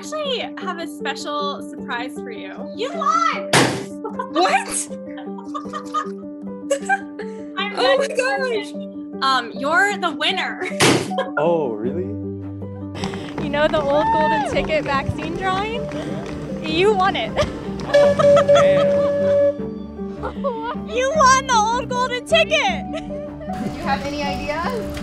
actually have a special surprise for you. You won! What? I'm Oh my gosh. Um, you're the winner. Oh, really? You know the old golden ticket vaccine drawing? You won it. you won the old golden ticket. You have any idea?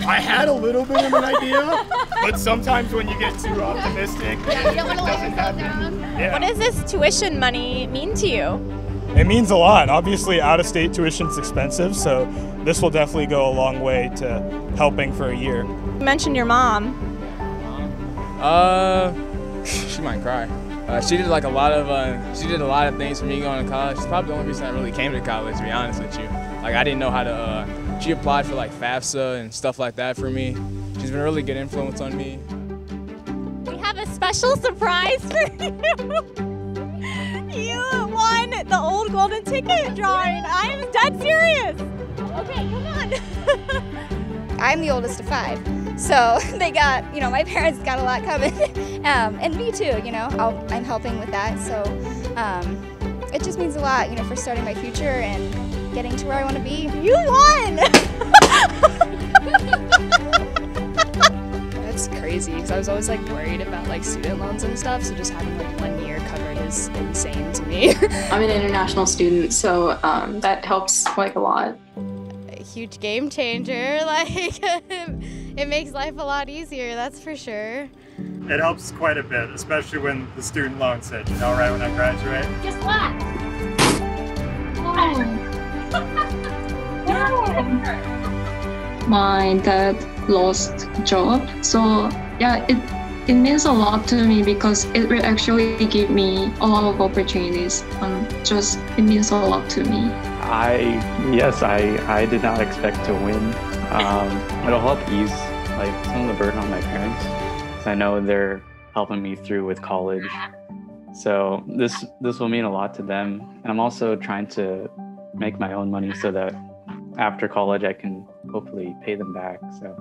I had a little bit of an idea, but sometimes when you get too optimistic, Yeah, you don't want to let doesn't yourself happen. down. Yeah. What does this tuition money mean to you? It means a lot. Obviously, out of state tuition is expensive, so this will definitely go a long way to helping for a year. You mentioned your mom. Uh, she might cry. Uh, she did like a lot of uh, she did a lot of things for me going to college. She's probably the only reason I really came to college, to be honest with you. Like I didn't know how to. Uh, she applied for like FAFSA and stuff like that for me. She's been a really good influence on me. We have a special surprise for you. You won the old golden ticket drawing. I am dead serious. Okay, come on. I'm the oldest of five. So they got, you know, my parents got a lot coming. um, and me too, you know, I'll, I'm helping with that. So um, it just means a lot, you know, for starting my future and getting to where I want to be. You won. That's crazy because I was always like worried about like student loans and stuff. So just having like one year covered is insane to me. I'm an international student, so um, that helps like a lot. a huge game changer. Like it makes life a lot easier, that's for sure. It helps quite a bit, especially when the student loans hit, you know, right when I graduate. Guess what? My dad lost job, so yeah, it it means a lot to me because it will actually give me a lot of opportunities. Um, just it means a lot to me. I yes, I I did not expect to win. Um, it'll help ease like some of the burden on my parents. I know they're helping me through with college. So this this will mean a lot to them, and I'm also trying to make my own money so that after college I can hopefully pay them back. So